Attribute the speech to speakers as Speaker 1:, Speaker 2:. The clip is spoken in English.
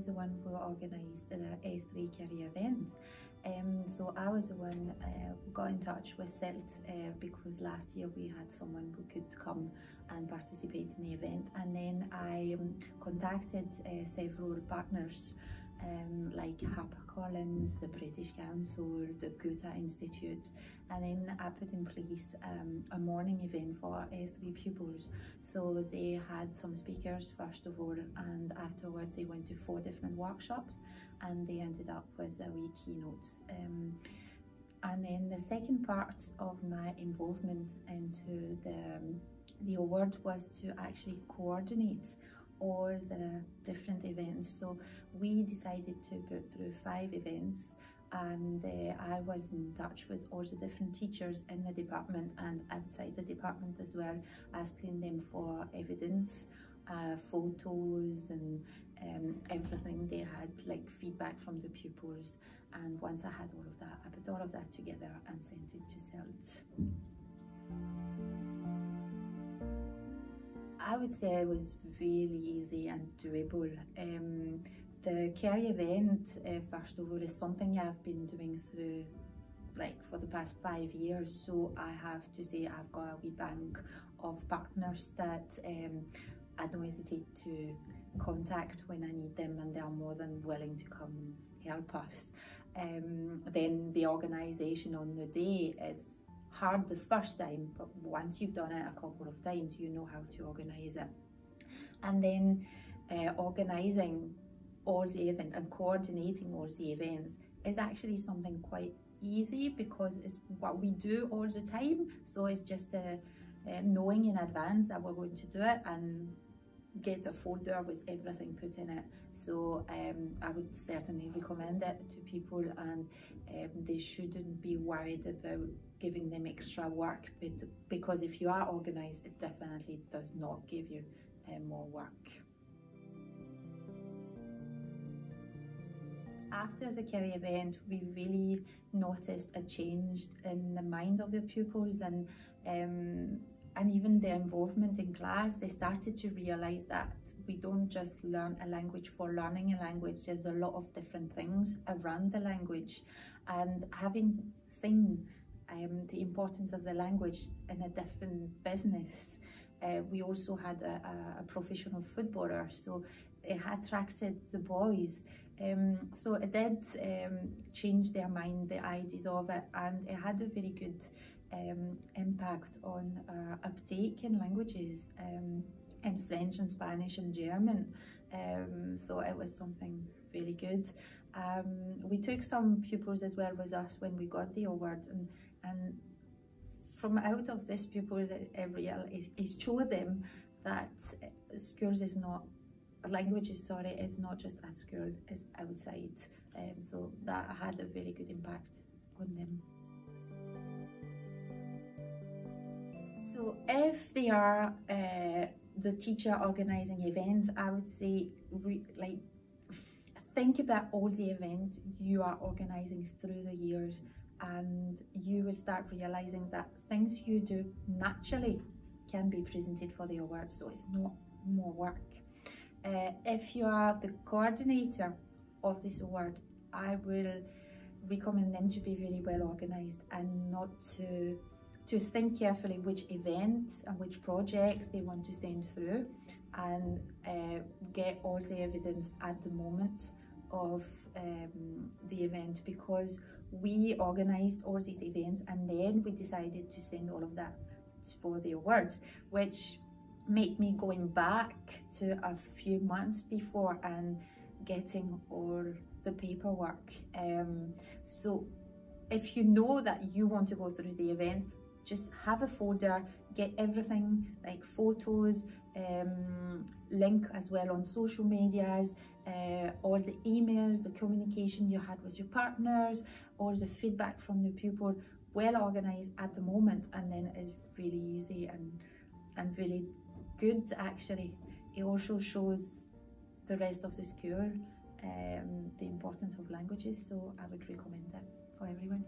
Speaker 1: was the one who organised the S3 Career events. Um, so I was the one uh, who got in touch with SCILT uh, because last year we had someone who could come and participate in the event and then I um, contacted uh, several partners um, like HarperCollins, the British Council, the Goethe Institute, and then I put in place um, a morning event for S3 pupils. So they had some speakers first of all, and afterwards they went to four different workshops, and they ended up with a wee keynotes. Um, and then the second part of my involvement into the the award was to actually coordinate all the different events. So we decided to put through five events and uh, I was in touch with all the different teachers in the department and outside the department as well, asking them for evidence, uh, photos and um, everything. They had like feedback from the pupils and once I had all of that, I put all of that together and sent it to SCILT. I would say it was really easy and doable. Um, the career event, uh, first of all, is something I've been doing through like for the past five years. So I have to say I've got a wee bank of partners that um, I don't hesitate to contact when I need them and they are more than willing to come and help us. Um, then the organisation on the day is hard the first time, but once you've done it a couple of times, you know how to organise it. And then uh, organising all the events and coordinating all the events is actually something quite easy because it's what we do all the time. So it's just uh, uh, knowing in advance that we're going to do it and get a folder with everything put in it so um, I would certainly recommend it to people and um, they shouldn't be worried about giving them extra work but because if you are organized it definitely does not give you uh, more work. After the career event, we really noticed a change in the mind of the pupils and um, and even their involvement in class, they started to realize that we don't just learn a language for learning a language. There's a lot of different things around the language. And having seen um, the importance of the language in a different business, we also had a, a, professional footballer. So it attracted the boys. Um, so it did um, change their mind, the ideas of it, and it had a very good um, impact on our uptake in languages um, in French and Spanish and German. Um, so it was something really good. Um, we took some pupils as well with us when we got the award and, and from out of this pupil year it, showed them that schools is not languages sorry is not just at school it's outside. Um, so that had a very good impact on them. So if they are uh, the teacher organizing events, I would say like think about all the events you are organizing through the years and you will start realizing that things you do naturally can be presented for the award so it's not more work. Uh, if you are the coordinator of this award, I will recommend them to be very well organized and not to to think carefully which event and which project they want to send through and uh, get all the evidence at the moment of um, the event because we organized all these events and then we decided to send all of that for the awards which made me going back to a few months before and getting all the paperwork. Um, so if you know that you want to go through the event just have a folder, get everything like photos, um, link as well on social medias, uh, all the emails, the communication you had with your partners, all the feedback from the pupil, well organized at the moment and then it's really easy and, and really good actually. It also shows the rest of the school um, the importance of languages so I would recommend that for everyone.